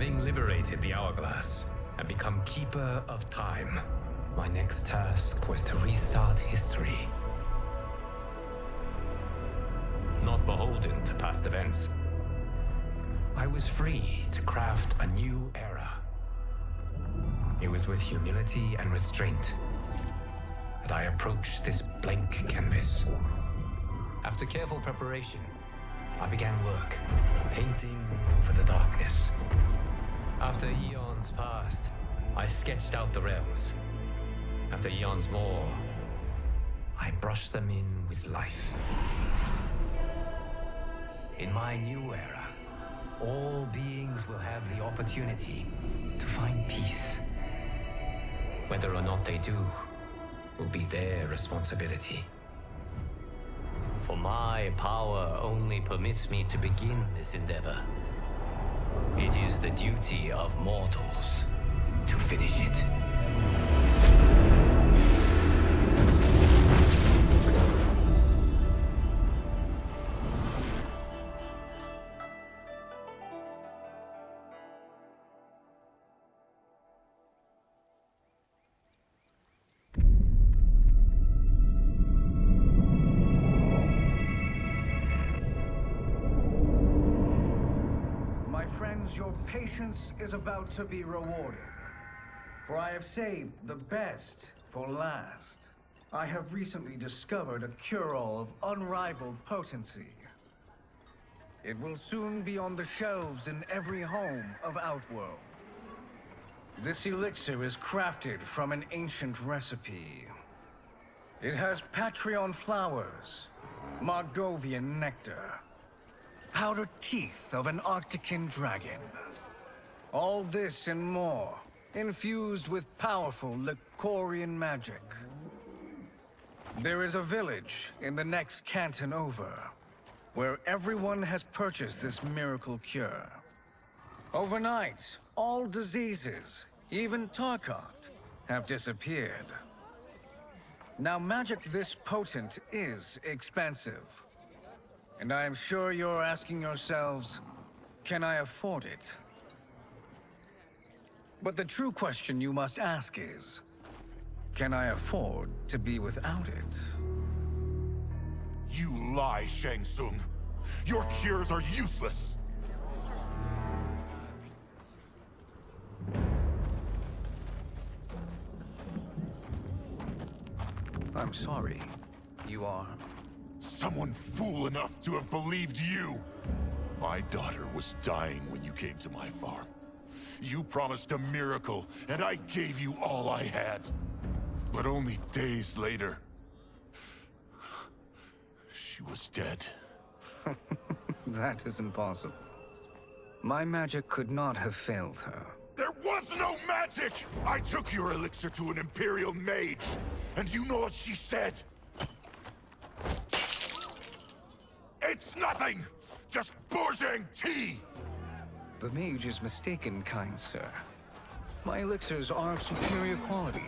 Having liberated the Hourglass and become Keeper of Time, my next task was to restart history. Not beholden to past events, I was free to craft a new era. It was with humility and restraint that I approached this blank canvas. After careful preparation, I began work, painting over the darkness. After eons passed, I sketched out the realms. After eons more, I brushed them in with life. In my new era, all beings will have the opportunity to find peace. Whether or not they do will be their responsibility. For my power only permits me to begin this endeavor. It is the duty of mortals to finish it. Friends, your patience is about to be rewarded. For I have saved the best for last. I have recently discovered a cure-all of unrivaled potency. It will soon be on the shelves in every home of Outworld. This elixir is crafted from an ancient recipe. It has Patreon flowers, Margovian nectar, powdered teeth of an Arctican dragon. All this and more, infused with powerful Licorian magic. There is a village in the next canton over, where everyone has purchased this miracle cure. Overnight, all diseases, even Tarkat, have disappeared. Now magic this potent is expensive. And I am sure you're asking yourselves, can I afford it? But the true question you must ask is, can I afford to be without it? You lie, Shang Tsung. Your cures are useless. I'm sorry. You are. Someone fool enough to have believed you. My daughter was dying when you came to my farm. You promised a miracle, and I gave you all I had. But only days later, she was dead. That is impossible. My magic could not have failed her. There was no magic! I took your elixir to an Imperial mage, and you know what she said? It's nothing! Just Bourjang tea! The mage is mistaken, kind sir. My elixirs are of superior quality.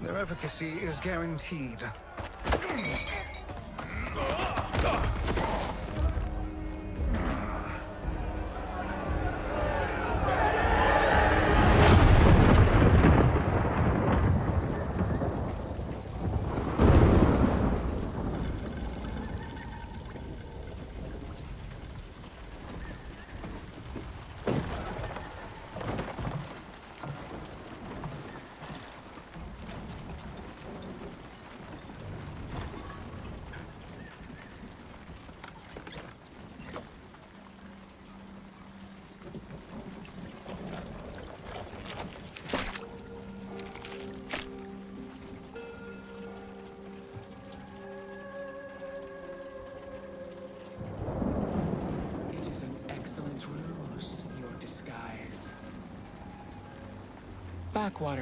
Their efficacy is guaranteed.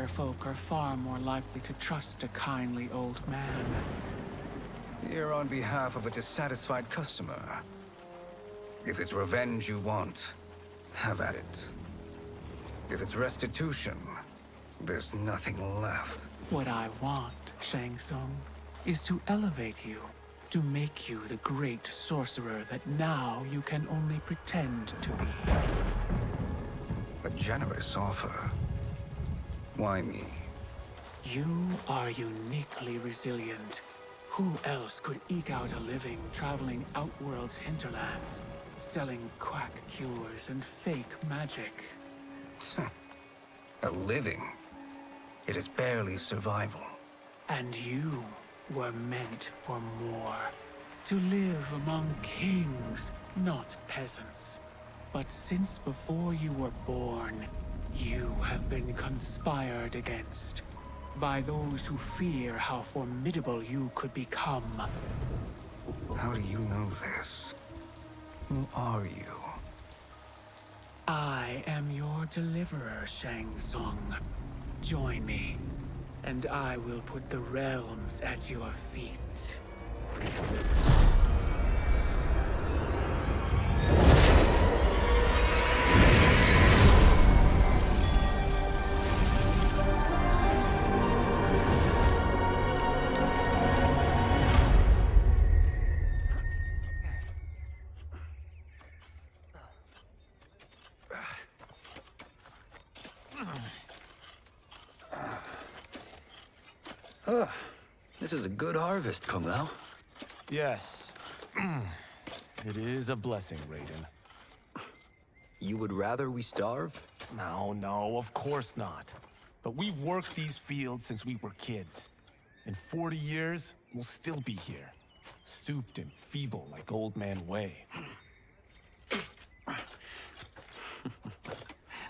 Backwater folk are far more likely to trust a kindly old man. Here on behalf of a dissatisfied customer. If it's revenge you want, have at it. If it's restitution, there's nothing left. What I want, Shang Tsung, is to elevate you, to make you the great sorcerer that now you can only pretend to be. A generous offer. Why me? You are uniquely resilient. Who else could eke out a living traveling Outworld's hinterlands, selling quack cures and fake magic? a living? It is barely survival. And you were meant for more. To live among kings, not peasants. But since before you were born, you have been conspired against by those who fear how formidable you could become. How do you know this? Who are you? I am your deliverer, Shang Tsung. Join me, and I will put the realms at your feet. This is a good harvest, Kung Lao. Yes. it is a blessing, Raiden. You would rather we starve? No, no, of course not. But we've worked these fields since we were kids. In 40 years, we'll still be here. Stooped and feeble like Old Man Wei.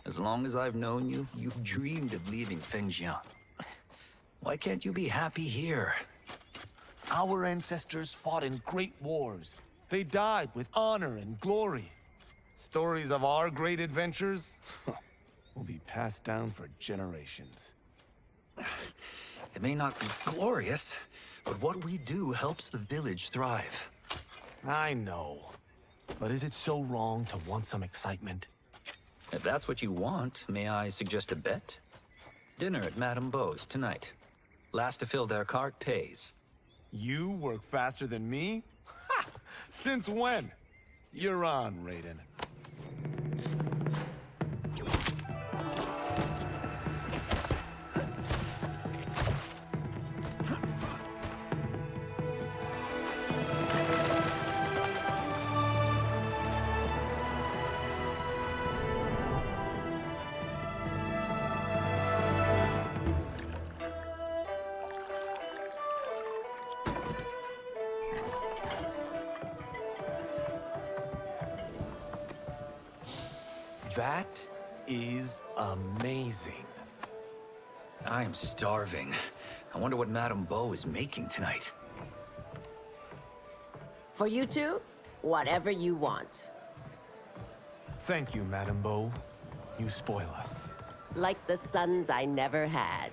As long as I've known you, you've dreamed of leaving Fengjian. Why can't you be happy here? Our ancestors fought in great wars. They died with honor and glory. Stories of our great adventures will be passed down for generations. It may not be glorious, but what we do helps the village thrive. I know. But is it so wrong to want some excitement? If that's what you want, may I suggest a bet? Dinner at Madame Bo's tonight. Last to fill their cart pays. You work faster than me? Ha! Since when? You're on, Raiden. Madame Bo is making tonight. For you two, whatever you want. Thank you, Madame Bo. You spoil us. Like the sons I never had.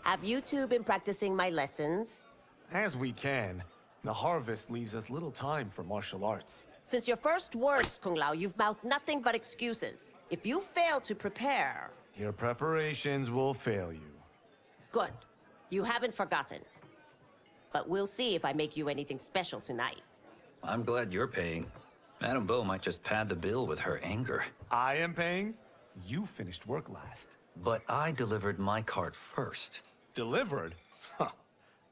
Have you two been practicing my lessons? As we can. The harvest leaves us little time for martial arts. Since your first words, Kung Lao, you've mouthed nothing but excuses. If you fail to prepare... Your preparations will fail you. Good. You haven't forgotten. But we'll see if I make you anything special tonight. I'm glad you're paying. Madame Bo might just pad the bill with her anger. I am paying? You finished work last. But I delivered my cart first. Delivered? Huh.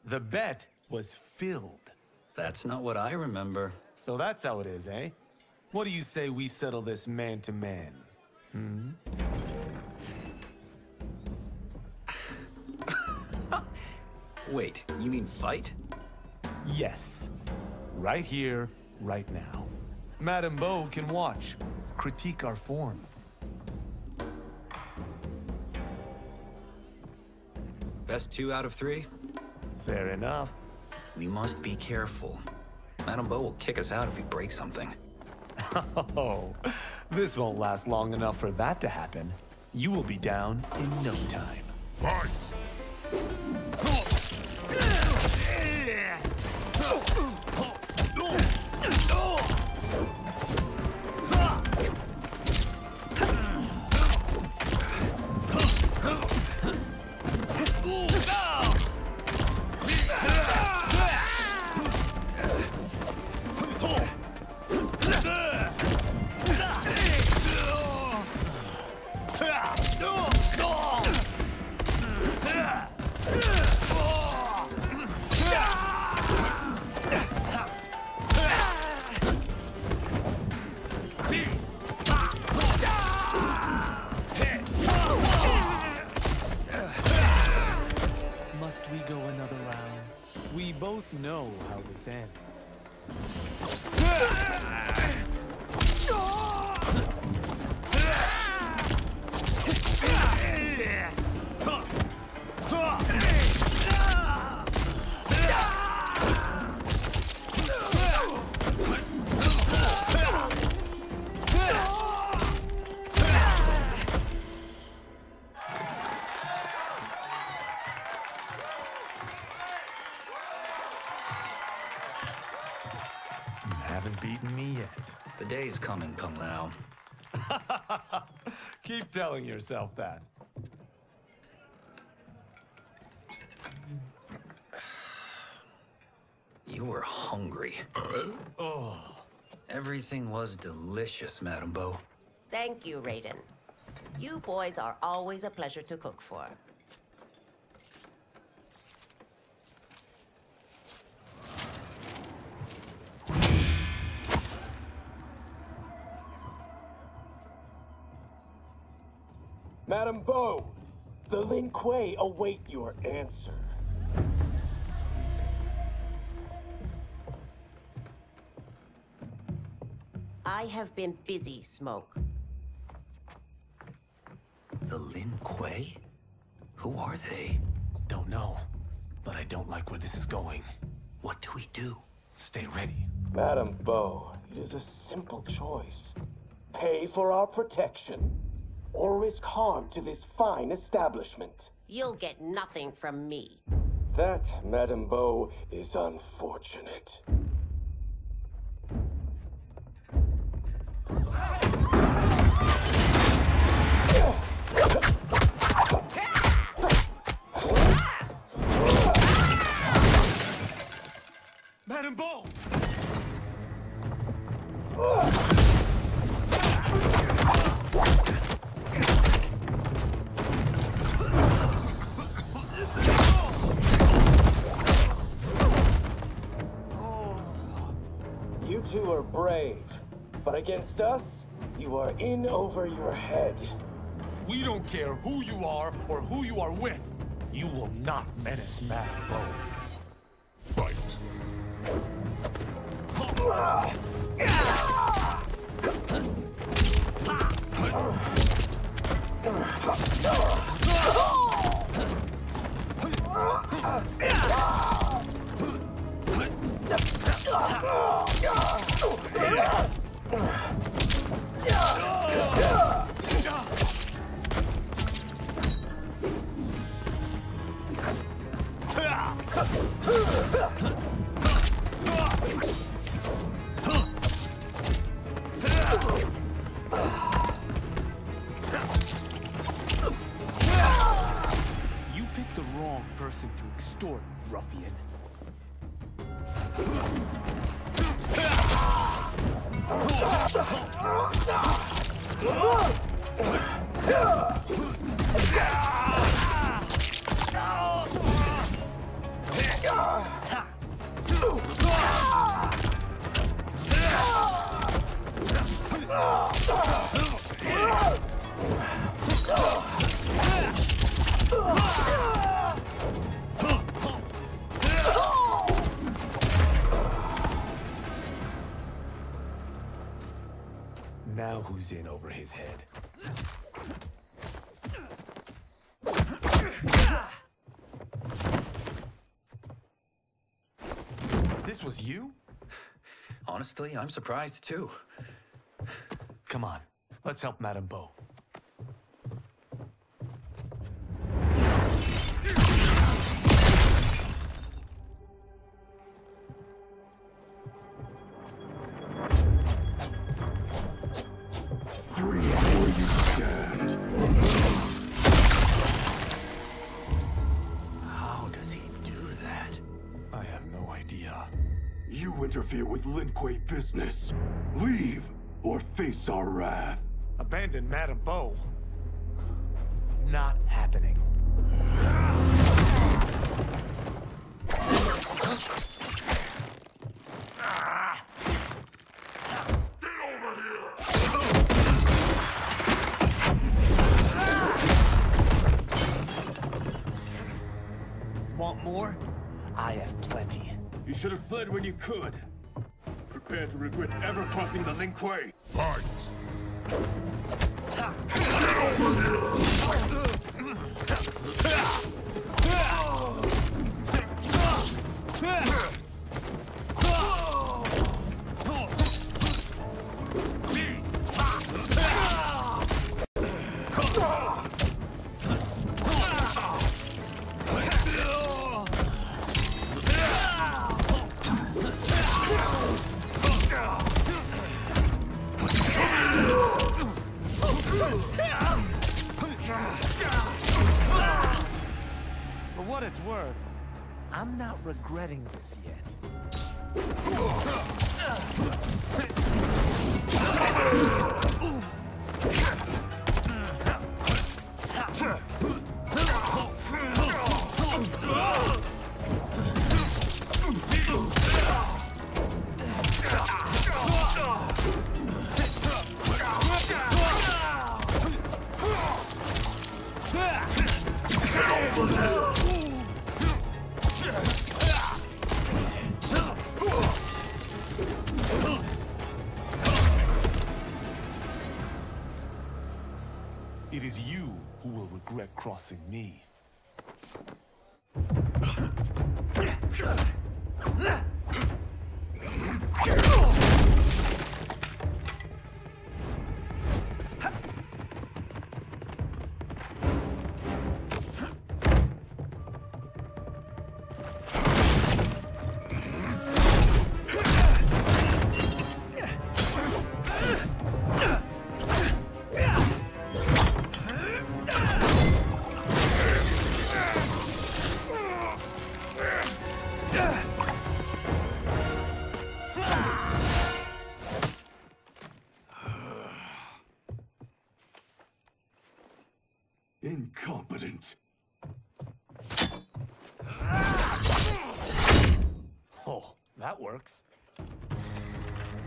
The bet was filled. That's not what I remember. So that's how it is, eh? What do you say we settle this man to man? Hmm? Wait, you mean fight? Yes. Right here, right now. Madame Bo can watch, critique our form. Best two out of three? Fair enough. We must be careful. Madame Bo will kick us out if we break something. Oh, this won't last long enough for that to happen. You will be down in no time. Fight! Coming, Kung Lao. Keep telling yourself that. You were hungry. Oh, Everything was delicious, Madame Bo. Thank you, Raiden. You boys are always a pleasure to cook for. Madam Bo, the Lin Kuei await your answer. I have been busy, Smoke. The Lin Kuei? Who are they? don't know. But I don't like where this is going. What do we do? Stay ready. Madam Bo, it is a simple choice. Pay for our protection, or risk harm to this fine establishment. You'll get nothing from me. That, Madam Bo, is unfortunate. Madam Bo! Are brave, but against us, you are in over your head. We don't care who you are or who you are with. You will not menace Madam Bo. Fight. This was you? Honestly, I'm surprised too. Come on, let's help Madame Bo. Kuei business. Leave or face our wrath. Abandon Madame Bo? not happening. Want more? I have plenty. You should have fled when you could. Prepare to regret ever crossing the Lin Kuei. Fight! For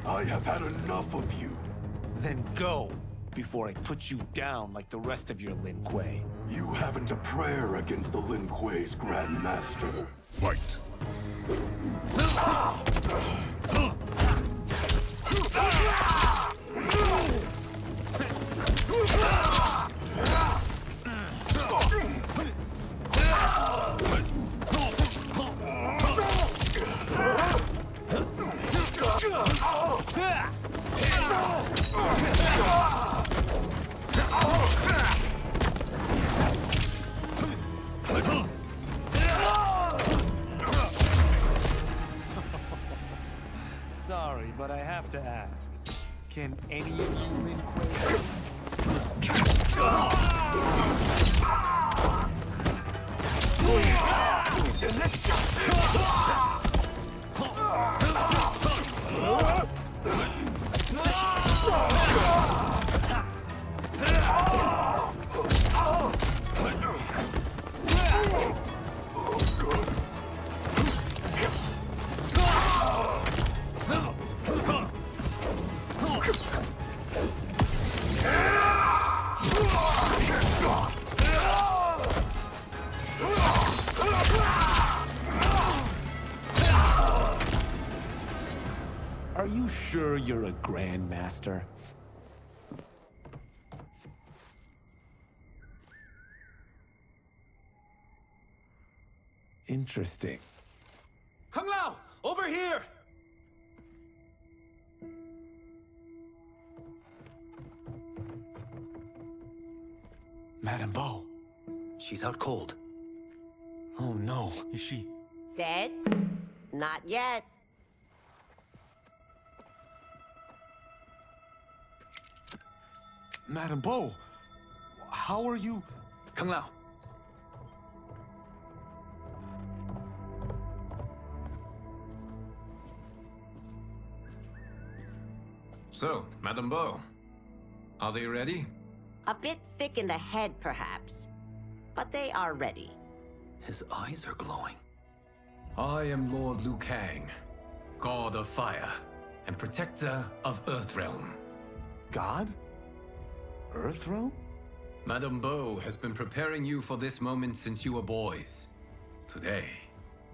I have had enough of you. Then go, before I put you down like the rest of your Lin Kuei. You haven't a prayer against the Lin Kuei's Grand Master. Fight! Sorry, Grandmaster? Interesting. Kung Lao, over here! Madame Bo. She's out cold. Oh no, is she... Dead? Not yet. Madame Bo, how are you... Kung Lao, So, Madame Bo, are they ready? A bit thick in the head, perhaps. But they are ready. His eyes are glowing. I am Lord Liu Kang, God of Fire and Protector of Earthrealm. God? Earthrealm? Madame Bo has been preparing you for this moment since you were boys. Today,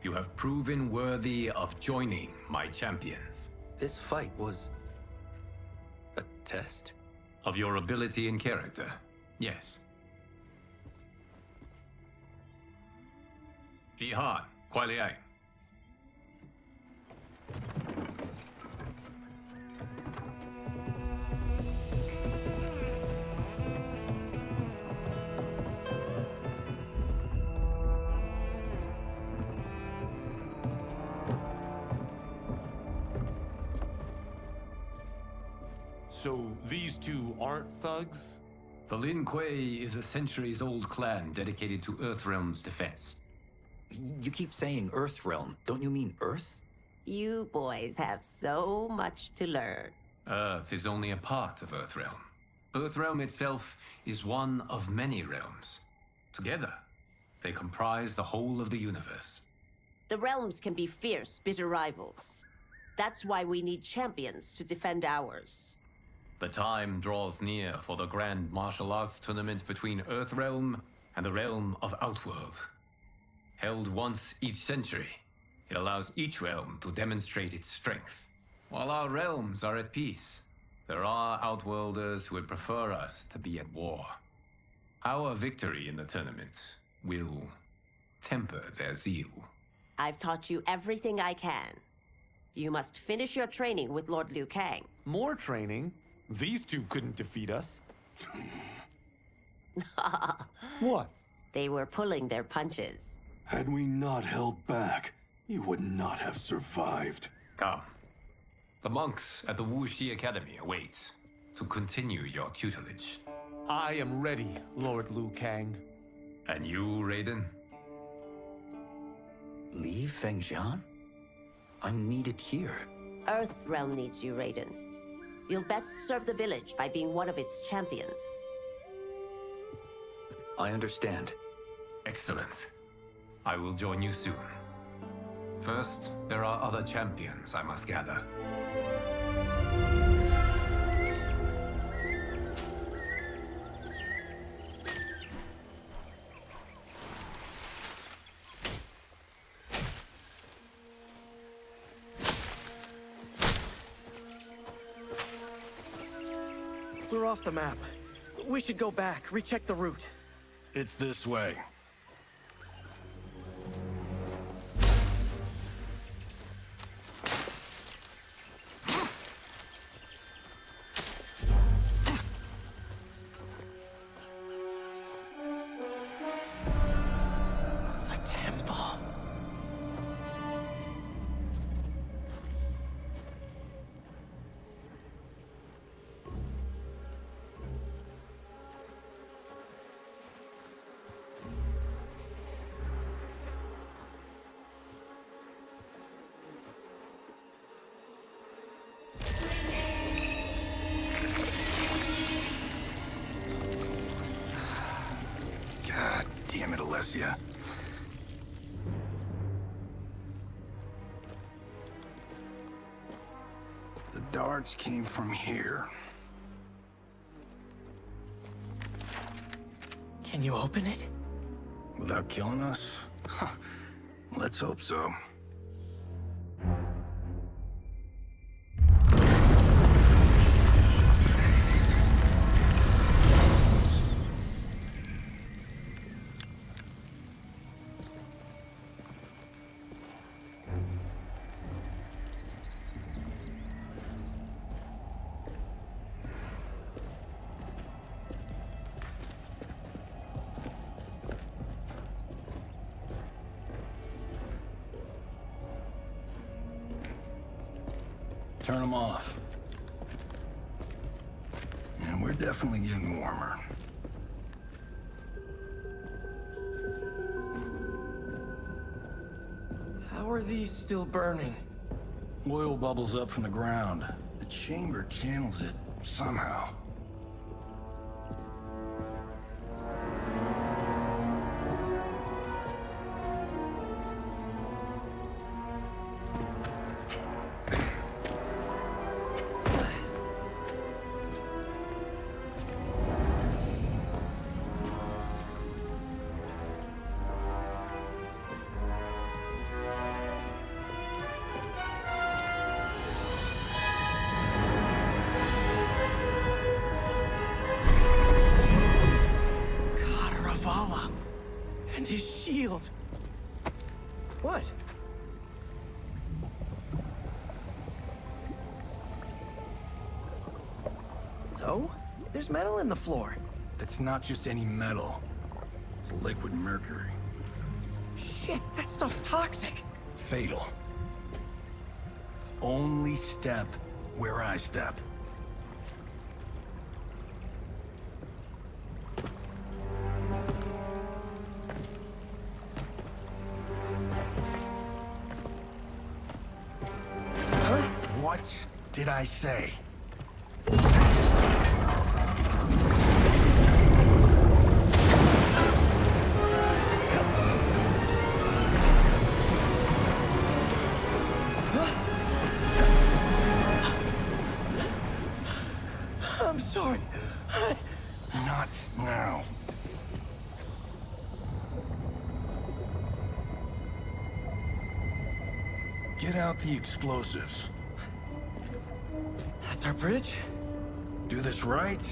you have proven worthy of joining my champions. This fight was... a test? Of your ability and character, yes. Bi-Han, Kuai Liang. These two aren't thugs? The Lin Kuei is a centuries-old clan dedicated to Earthrealm's defense. You keep saying Earthrealm. Don't you mean Earth? You boys have so much to learn. Earth is only a part of Earthrealm. Earthrealm itself is one of many realms. Together, they comprise the whole of the universe. The realms can be fierce, bitter rivals. That's why we need champions to defend ours. The time draws near for the grand martial arts tournament between Earthrealm and the realm of Outworld. Held once each century, it allows each realm to demonstrate its strength. While our realms are at peace, there are Outworlders who would prefer us to be at war. Our victory in the tournament will temper their zeal. I've taught you everything I can. You must finish your training with Lord Liu Kang. More training? These two couldn't defeat us. what? They were pulling their punches. Had we not held back, you would not have survived. Come. The monks at the Wu Shi Academy await to continue your tutelage. I am ready, Lord Liu Kang. And you, Raiden? Li Fengjian? I'm needed here. Earthrealm needs you, Raiden. You'll best serve the village by being one of its champions. I understand. Excellent. I will join you soon. First, there are other champions I must gather. Off the map. We should go back, recheck the route. It's this way. It, The darts came from here. Can you open it? Without killing us? Let's hope so. Bubbles up from the ground. The chamber channels it somehow. And his shield. What? So? There's metal in the floor. That's not just any metal. It's liquid mercury. Shit, that stuff's toxic. Fatal. Only step where I step. I say? I'm sorry. I... Not now. Get out the explosives. Bridge? Do this right,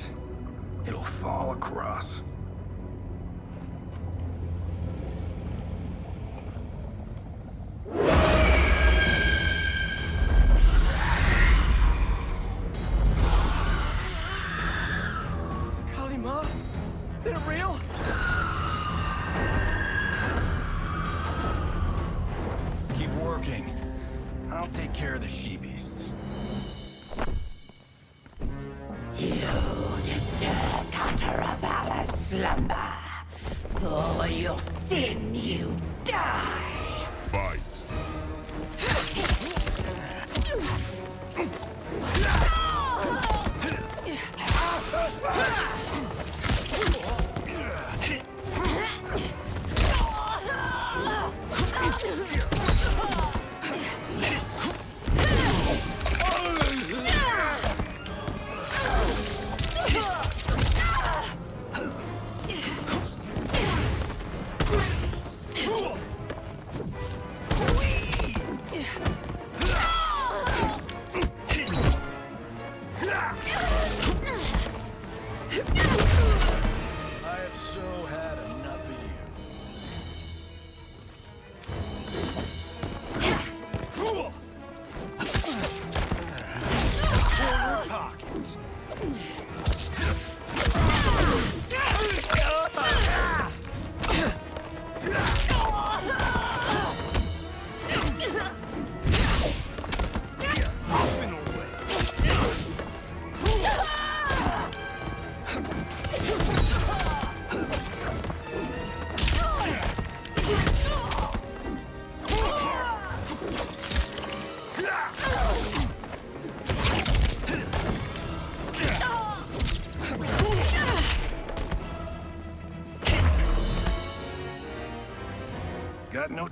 it'll fall across.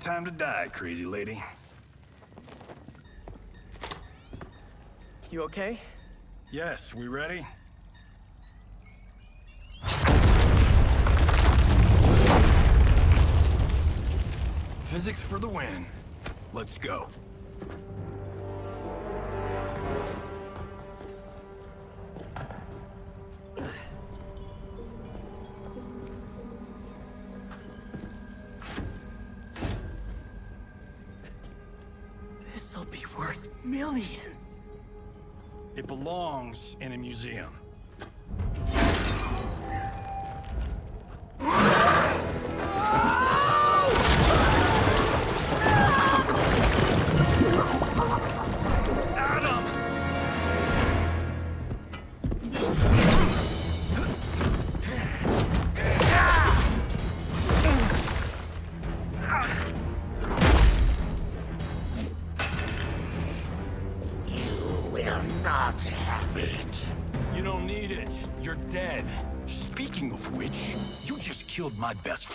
Time to die, crazy lady. You okay? Yes, we ready? Millions. It belongs in a museum. My best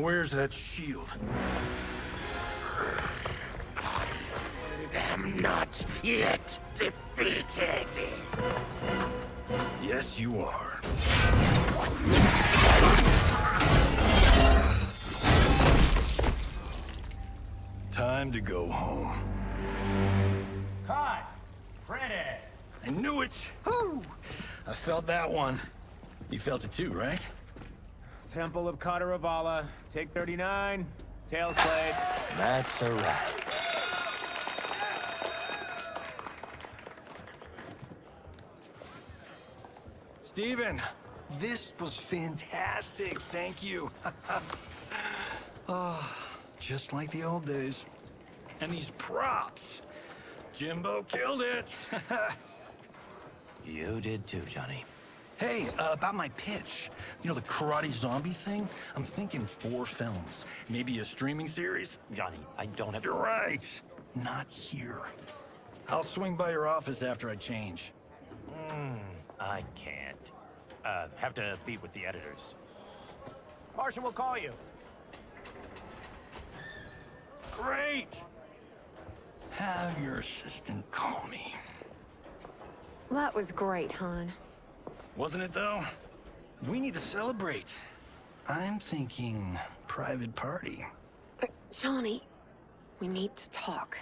where's that shield? I am not yet defeated. Yes, you are. Time to go home. Cut! Print! I knew it! Whew. I felt that one. You felt it too, right? Temple of Kataravala, take 39, tail slate. That's a wrap. Steven, this was fantastic. Thank you. oh, just like the old days. And these props. Jimbo killed it. You did too, Johnny. Hey, uh, about my pitch. You know, the karate zombie thing? I'm thinking four films. Maybe a streaming series? Johnny, I don't have... You're right. Not here. I'll swing by your office after I change. Hmm, I can't. Uh, have to meet with the editors. Marshall will call you. Great! Have your assistant call me. That was great, hon. Wasn't it, though? We need to celebrate. I'm thinking private party. But, Johnny, we need to talk.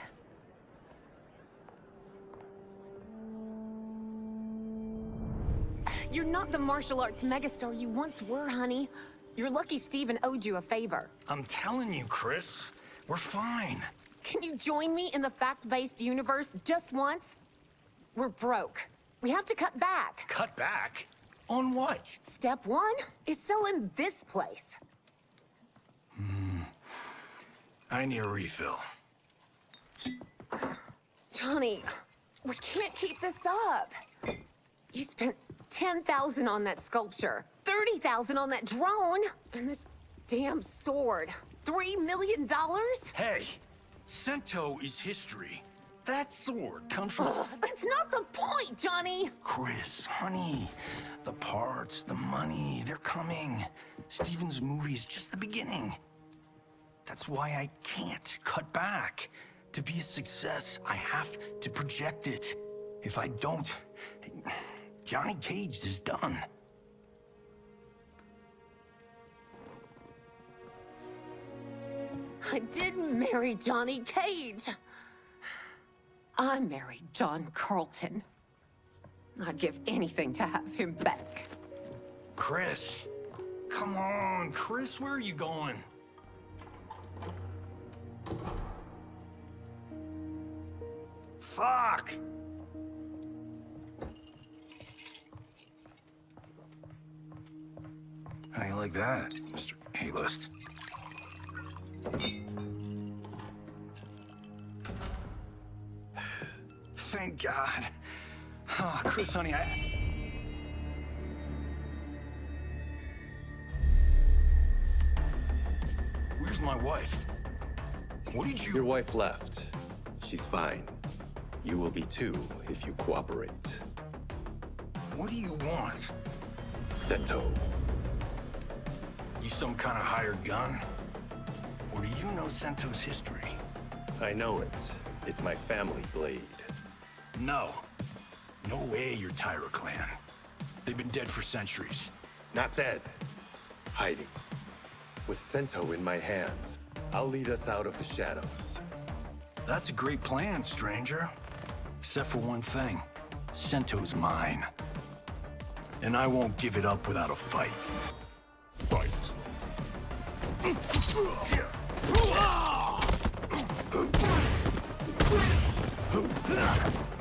You're not the martial arts megastar you once were, honey. You're lucky Steven owed you a favor. I'm telling you, Chris. We're fine. Can you join me in the fact-based universe just once? We're broke. We have to cut back. Cut back? On what? Step one is selling this place. Hmm. I need a refill. Johnny, we can't keep this up. You spent 10,000 on that sculpture, 30,000 on that drone, and this damn sword. Three million dollars? Hey, Sento is history. That sword comes from... Ugh, that's not the point, Johnny! Chris, honey, the parts, the money, they're coming. Steven's movie is just the beginning. That's why I can't cut back. To be a success, I have to project it. If I don't, Johnny Cage is done. I didn't marry Johnny Cage. I married John Carlton. I'd give anything to have him back. Chris, come on, Chris, where are you going? Fuck! How you like that, Mr. A-list? Thank God. Oh, Chris, honey, I... Where's my wife? What did you... Your wife left. She's fine. You will be too, if you cooperate. What do you want? Sento. You some kind of hired gun? Or do you know Sento's history? I know it. It's my family blade. No. No way you're Taira clan. They've been dead for centuries. Not dead. Hiding. With Sento in my hands, I'll lead us out of the shadows. That's a great plan, stranger. Except for one thing. Sento's mine. And I won't give it up without a fight. Fight.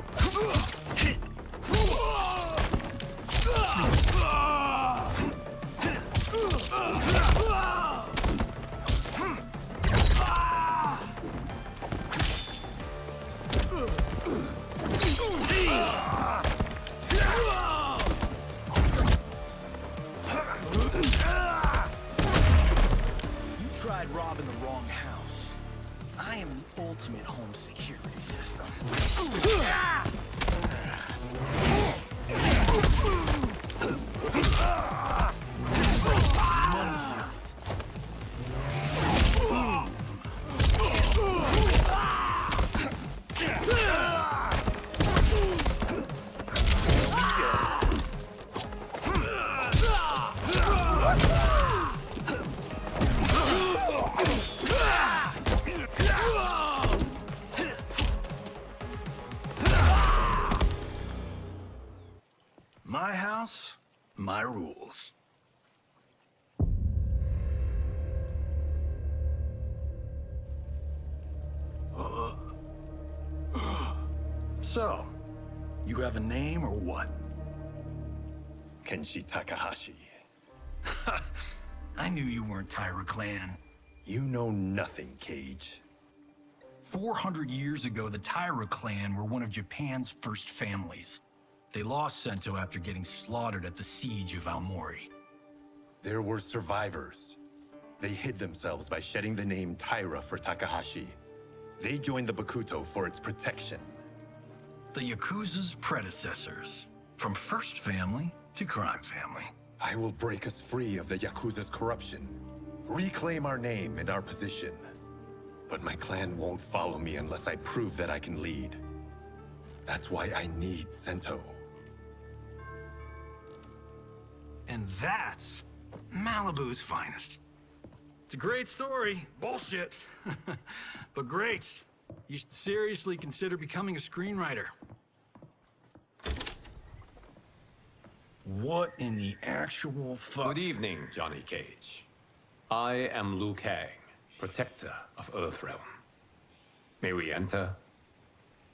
Ultimate home security system. My rules. Uh, So, you have a name or what? Kenshi Takahashi. I knew you weren't Taira Clan. You know nothing, Cage. 400 years ago, the Taira clan were one of Japan's first families. They lost Sento after getting slaughtered at the siege of Aomori. There were survivors. They hid themselves by shedding the name Taira for Takahashi. They joined the Bakuto for its protection. The Yakuza's predecessors. From first family to crime family. I will break us free of the Yakuza's corruption. Reclaim our name and our position. But my clan won't follow me unless I prove that I can lead. That's why I need Sento. And that's Malibu's finest. It's a great story. Bullshit. but great. You should seriously consider becoming a screenwriter. What in the actual fuck? Good evening, Johnny Cage. I am Liu Kang, protector of Earthrealm. May we enter?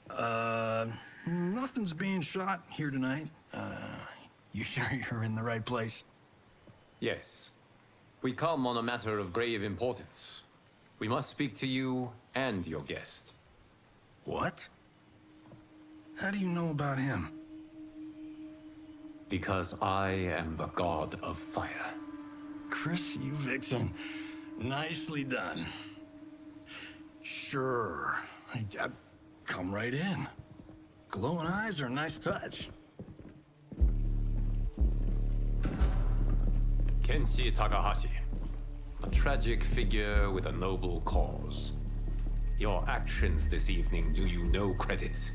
Uh, nothing's being shot here tonight. Uh, you sure you're in the right place? Yes. We come on a matter of grave importance. We must speak to you and your guest. What? How do you know about him? Because I am the god of fire. Chris, you vixen. Nicely done. Sure. I, I- come right in. Glowing eyes are a nice touch. Kenshi Takahashi. A tragic figure with a noble cause. Your actions this evening do you no credit.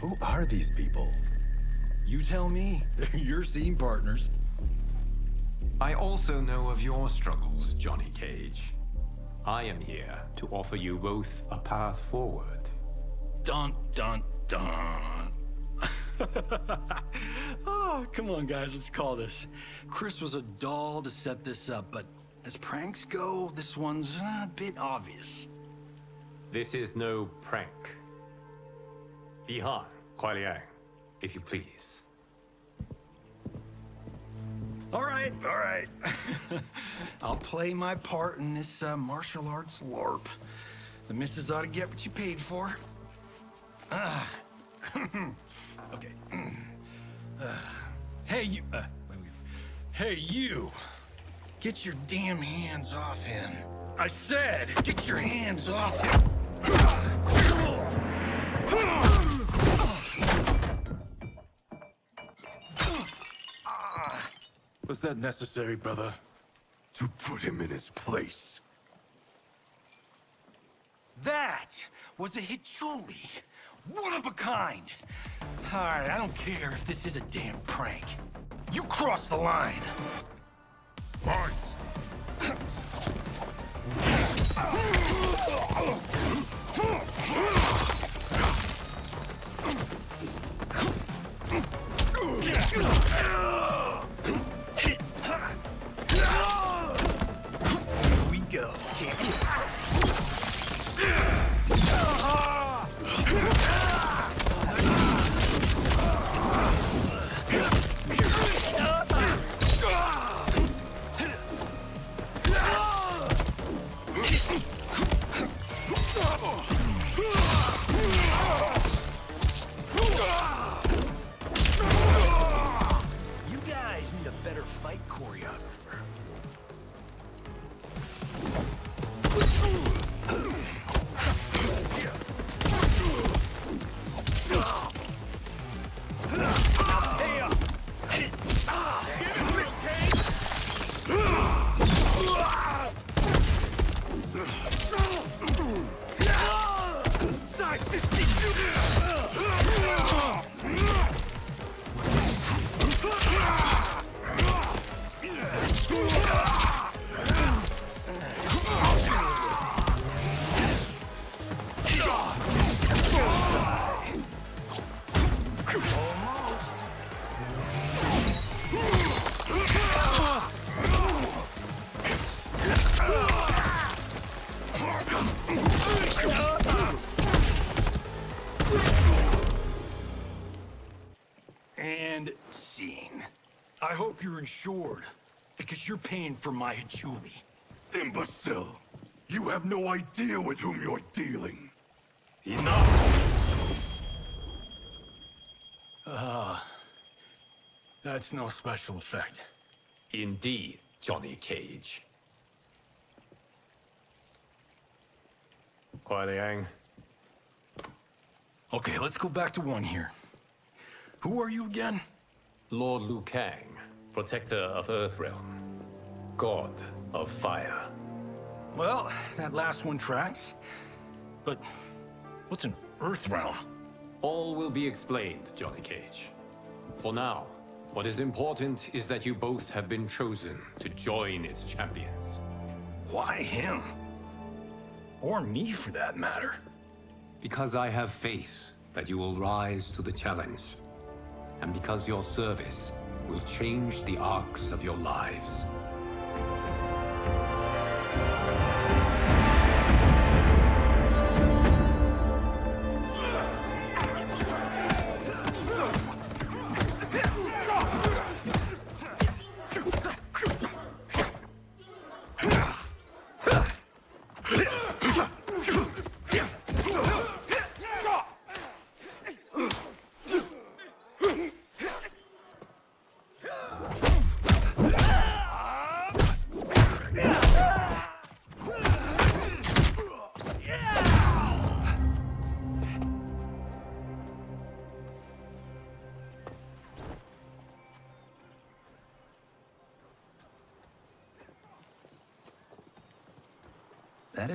Who are these people? You tell me. They're your scene partners. I also know of your struggles, Johnny Cage. I am here to offer you both a path forward. Dun, dun, dun. oh, come on, guys, let's call this. Chris was a doll to set this up, but as pranks go, this one's a bit obvious. This is no prank. Bi-Han, Kuai Liang, if you please. All right, all right. I'll play my part in this uh, martial arts LARP. The missus ought to get what you paid for. Ah. okay. Uh, hey, you. Uh, wait, wait. Hey, you. Get your damn hands off him. I said, get your hands off him. Was that necessary, brother? To put him in his place. That was a Chihuly. One of a kind. All right, I don't care if this is a damn prank. You cross the line. Fight! You're insured, because you're paying for my Chihuly. Imbecile! You have no idea with whom you're dealing. Enough! Ah, that's no special effect. Indeed, Johnny Cage. Kuai Liang. Okay, let's go back to one here. Who are you again? Lord Liu Kang, protector of Earthrealm. God of Fire. Well, that last one tracks. But what's an Earthrealm? All will be explained, Johnny Cage. For now, what is important is that you both have been chosen to join its champions. Why him? Or me, for that matter. Because I have faith that you will rise to the challenge. And because your service will change the arcs of your lives.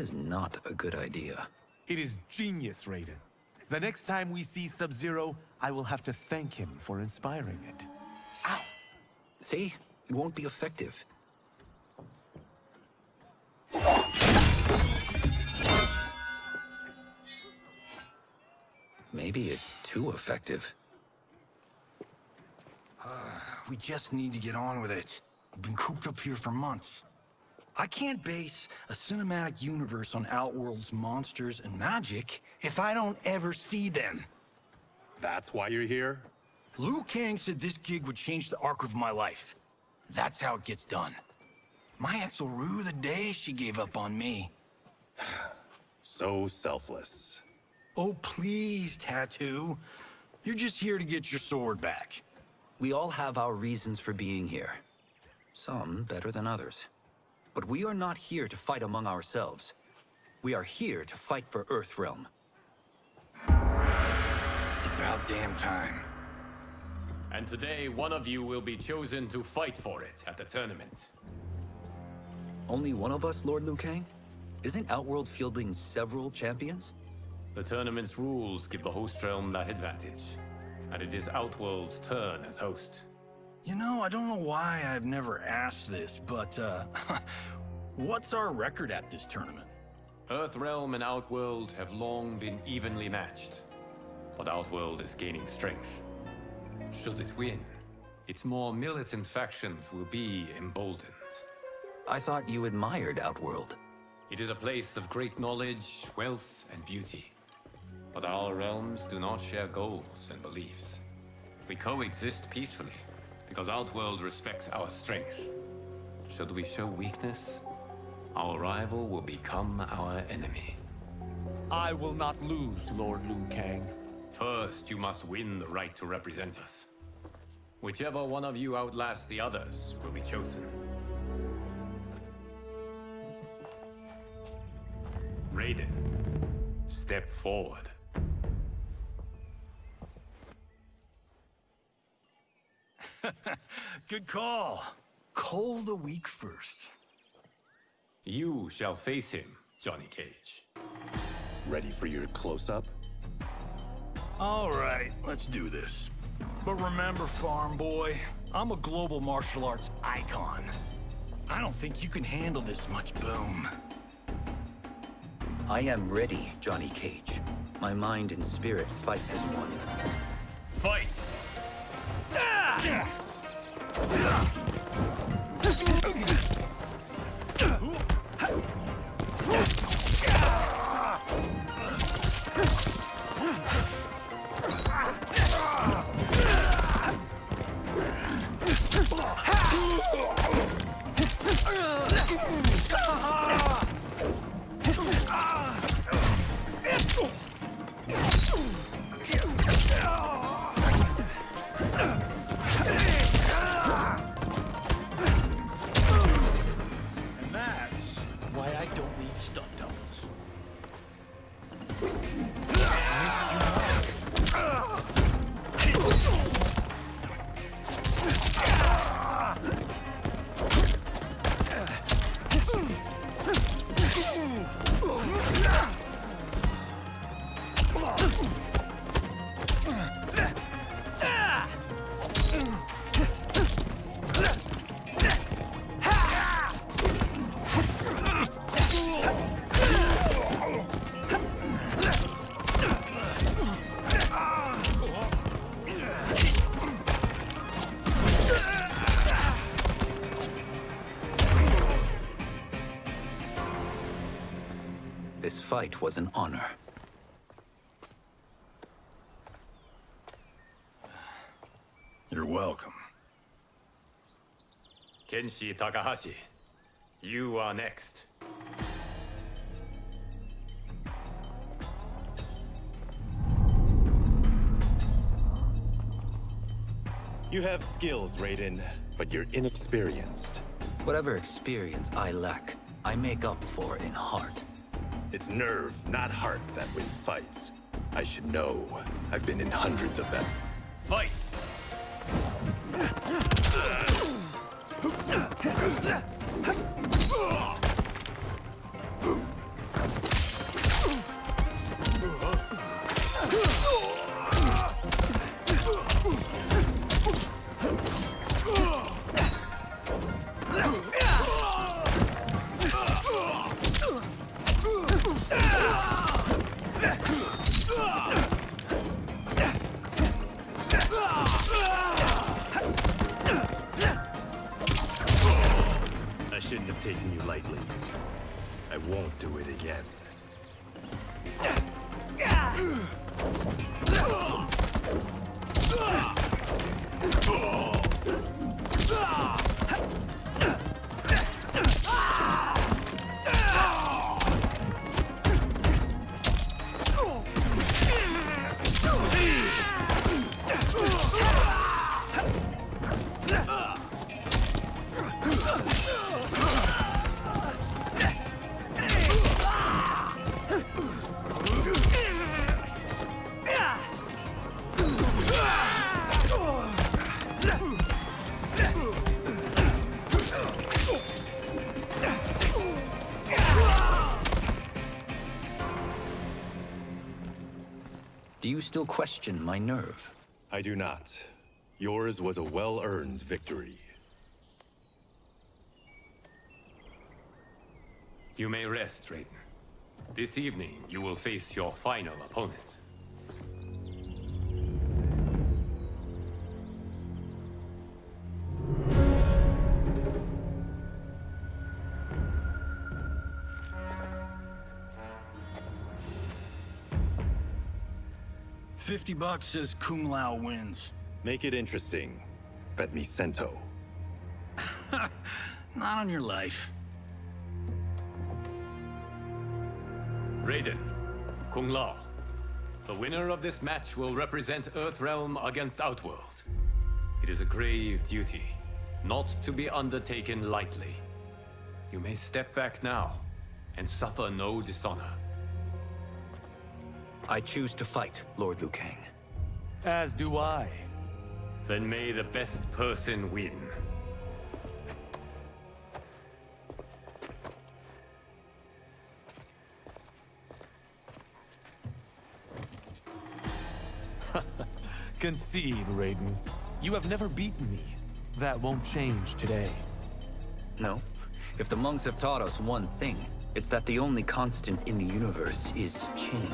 Is not a good idea. It is genius, Raiden. The next time we see Sub-Zero, I will have to thank him for inspiring it. See? It won't be effective. Maybe it's too effective. Ah, we just need to get on with it. We've been cooped up here for months. I can't base a cinematic universe on Outworld's monsters and magic if I don't ever see them. That's why you're here? Liu Kang said this gig would change the arc of my life. That's how it gets done. My ex will rue the day she gave up on me. So selfless. Oh, please, Tattoo. You're just here to get your sword back. We all have our reasons for being here. Some better than others. But we are not here to fight among ourselves. We are here to fight for Earthrealm. It's about damn time. And today, one of you will be chosen to fight for it at the tournament. Only one of us, Lord Liu Kang? Isn't Outworld fielding several champions? The tournament's rules give the host realm that advantage. And it is Outworld's turn as host. You know, I don't know why I've never asked this, but, uh, what's our record at this tournament? Earthrealm and Outworld have long been evenly matched. But Outworld is gaining strength. Should it win, its more militant factions will be emboldened. I thought you admired Outworld. It is a place of great knowledge, wealth, and beauty. But our realms do not share goals and beliefs. We coexist peacefully, because Outworld respects our strength. Should we show weakness, our rival will become our enemy. I will not lose, Lord Liu Kang. First, you must win the right to represent us. Whichever one of you outlasts the others will be chosen. Raiden, step forward. Good call. Call the weak first. You shall face him, Johnny Cage. Ready for your close-up? All right, let's do this. But remember, farm boy, I'm a global martial arts icon. I don't think you can handle this much boom. I am ready, Johnny Cage. My mind and spirit fight as one. Fight! Ah! Yeah. Fight was an honor. You're welcome. Kenshi Takahashi, you are next. You have skills, Raiden, but you're inexperienced. Whatever experience I lack, I make up for in heart. It's nerve, not heart, that wins fights. I should know. I've been in hundreds of them. Fight! I still question my nerve? I do not. Yours was a well-earned victory. You may rest, Raiden. This evening, you will face your final opponent. Fifty bucks says Kung Lao wins. Make it interesting. Bet me Sento. Not on your life. Raiden, Kung Lao. The winner of this match will represent Earthrealm against Outworld. It is a grave duty, not to be undertaken lightly. You may step back now, and suffer no dishonor. I choose to fight, Lord Liu Kang. As do I. Then may the best person win. Concede, Raiden. You have never beaten me. That won't change today. No. If the monks have taught us one thing, it's that the only constant in the universe is change.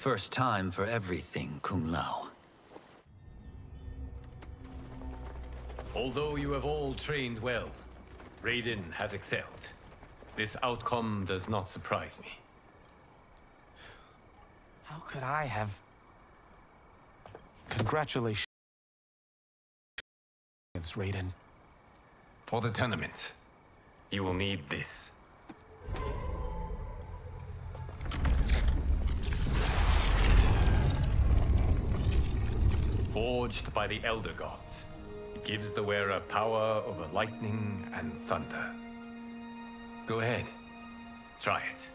First time for everything, Kung Lao. Although you have all trained well, Raiden has excelled. This outcome does not surprise me. How could I have... Congratulations, Raiden. For the tournament, you will need this. Forged by the Elder Gods, it gives the wearer power over lightning and thunder. Go ahead, try it.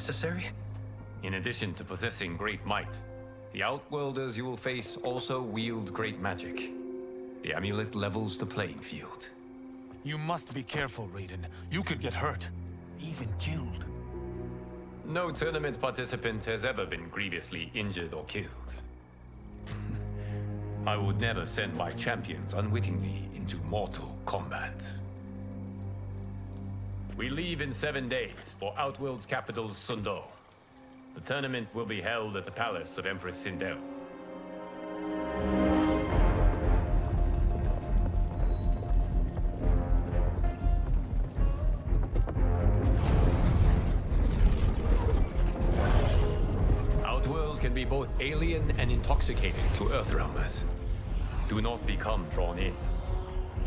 Necessary? In addition to possessing great might, the Outworlders you will face also wield great magic. The amulet levels the playing field. You must be careful, Raiden. You could get hurt. Even killed. No tournament participant has ever been grievously injured or killed. I would never send my champions unwittingly into mortal combat. We leave in seven days for Outworld's capital, Sun Do. The tournament will be held at the palace of Empress Sindel. Outworld can be both alien and intoxicating to Earthrealmers. Do not become drawn in.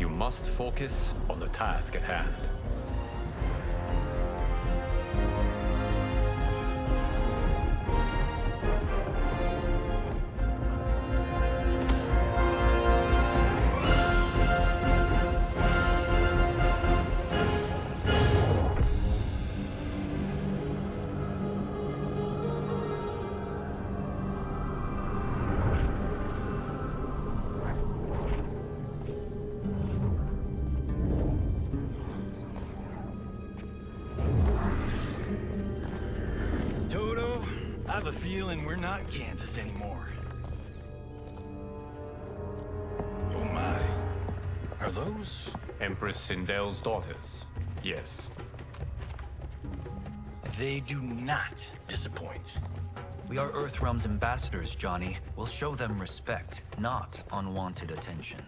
You must focus on the task at hand. We're not Kansas anymore. Oh my. Are those? Empress Sindel's daughters. Yes. They do not disappoint. We are Earthrealm's ambassadors, Johnny. We'll show them respect, not unwanted attention.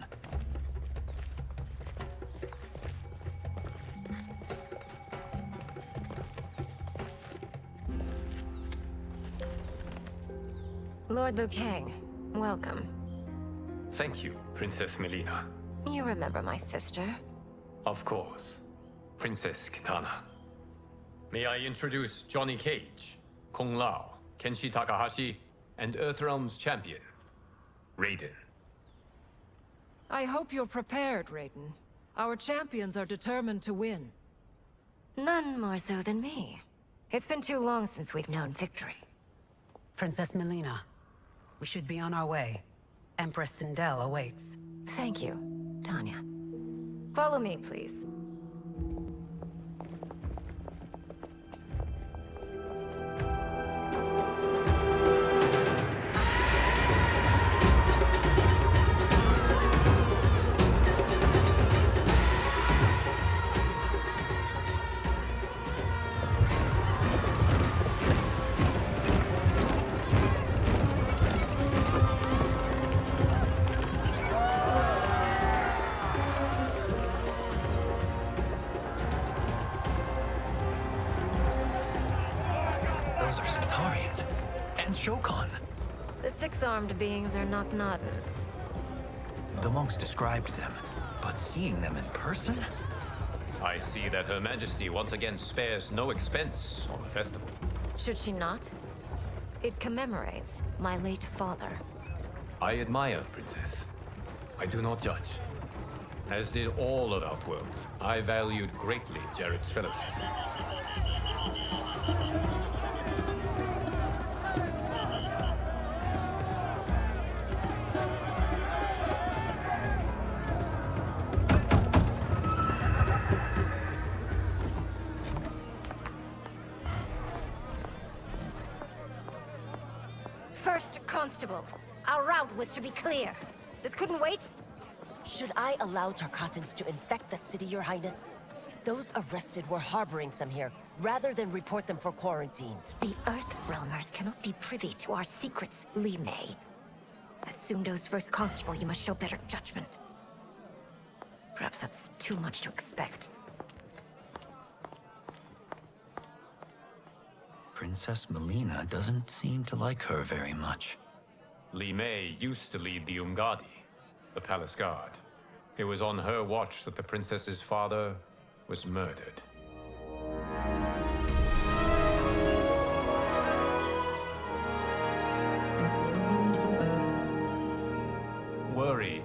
Lord Liu Kang, welcome. Thank you, Princess Mileena. You remember my sister? Of course. Princess Kitana. May I introduce Johnny Cage, Kung Lao, Kenshi Takahashi, and Earthrealm's champion, Raiden. I hope you're prepared, Raiden. Our champions are determined to win. None more so than me. It's been too long since we've known victory. Princess Mileena, we should be on our way. Empress Sindel awaits. Thank you, Tanya. Follow me, please. The six-armed beings are not Nodens. The monks described them, but seeing them in person? I see that Her Majesty once again spares no expense on the festival. Should she not? It commemorates my late father. I admire, Princess. I do not judge. As did all of Outworld, I valued greatly Jerrod's fellowship. Was to be clear. This couldn't wait? Should I allow Tarkatans to infect the city, your highness? Those arrested were harboring some here, rather than report them for quarantine. The Earth Realmers cannot be privy to our secrets, Li Mei. As Sun Do's first constable, you must show better judgment. Perhaps that's too much to expect. Princess Mileena doesn't seem to like her very much. Li Mei used to lead the Umgadi, the palace guard. It was on her watch that the princess's father was murdered. Worry